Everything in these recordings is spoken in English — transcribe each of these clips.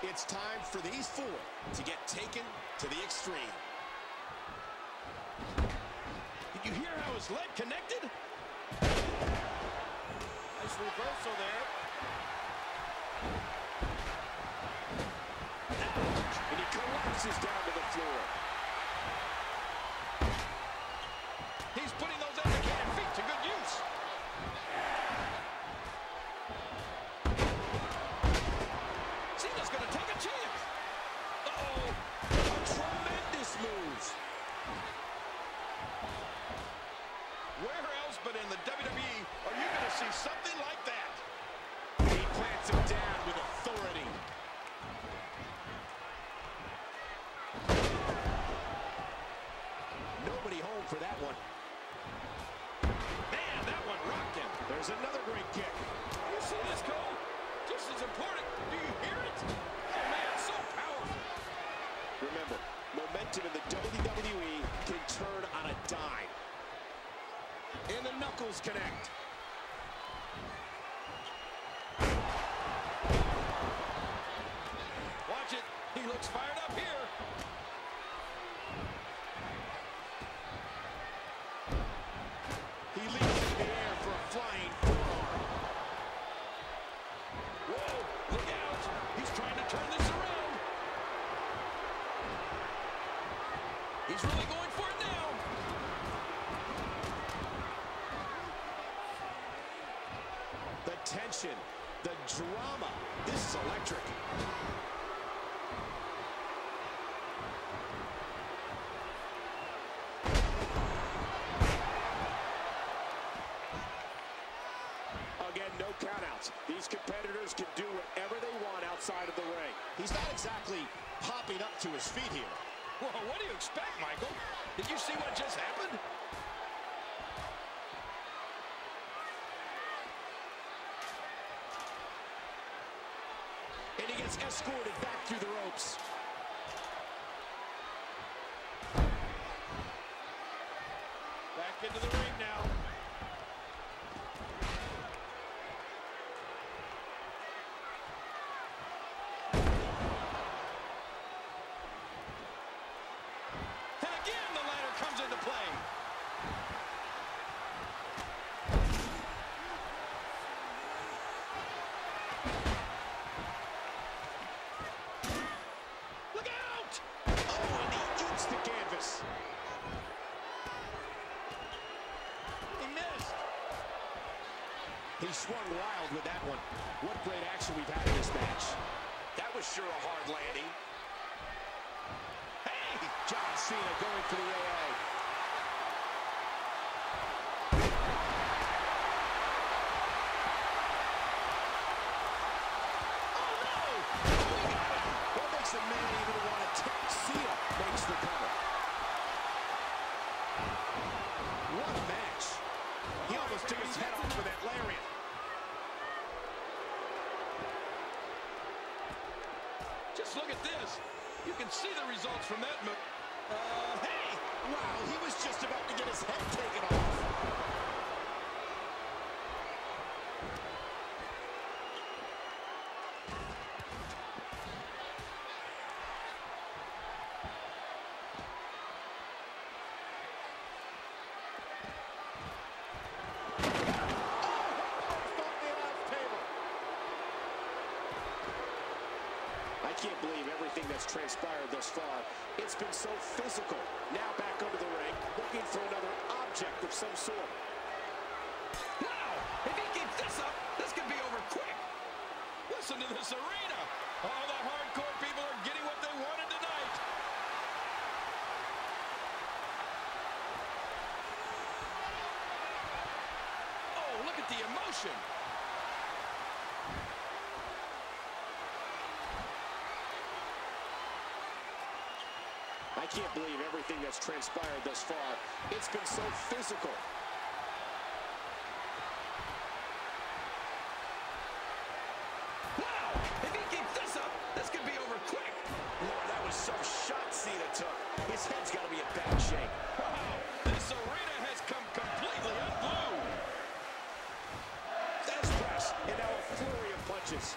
It's time for these four to get taken to the extreme. Did you hear how his leg connected? Nice reversal there. And he collapses down but in the WWE are you going to see something like that? He plants him down with authority. Nobody home for that one. Man, that one rocked him. There's another great kick. You see this, Cole? Just as important. Do you hear it? Oh, man, so powerful. Remember, momentum in the WWE can turn on a dime. And the knuckles connect. Watch it. He looks fired up here. He leaps into the air for a flying forearm. Whoa, look out. He's trying to turn this around. He's really going for it now. The tension, the drama. This is electric. Again, no countouts. These competitors can do whatever they want outside of the ring. He's not exactly popping up to his feet here. Whoa, what do you expect, Michael? Did you see what just happened? Gets escorted back through the ropes. Back into the ring now. And again, the ladder comes into play. Look out! Oh, and he eats the canvas. He missed. He swung wild with that one. What great action we've had in this match. That was sure a hard landing. Hey! John Cena going for the AA. Oh no! What makes a man even want to take Cena makes the cover. What a. He almost took his head off with that lariat. Just look at this. You can see the results from that move. Uh, hey! Wow, he was just about to get his head taken off. I can't believe everything that's transpired thus far. It's been so physical. Now back under the ring, looking for another object of some sort. Wow! If he keeps this up, this could be over quick. Listen to this arena. All the hardcore people are getting what they wanted tonight. Oh, look at the emotion. Can't believe everything that's transpired thus far. It's been so physical. Wow! If he keeps this up, this could be over quick. Lord, that was some shot Cena took. His head's got to be in bad shape. Wow! This arena has come completely unglued. That is press, and now a flurry of punches.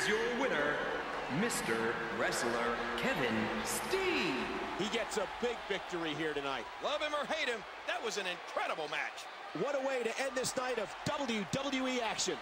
is your winner, Mr. Wrestler Kevin Steen. He gets a big victory here tonight. Love him or hate him, that was an incredible match. What a way to end this night of WWE action.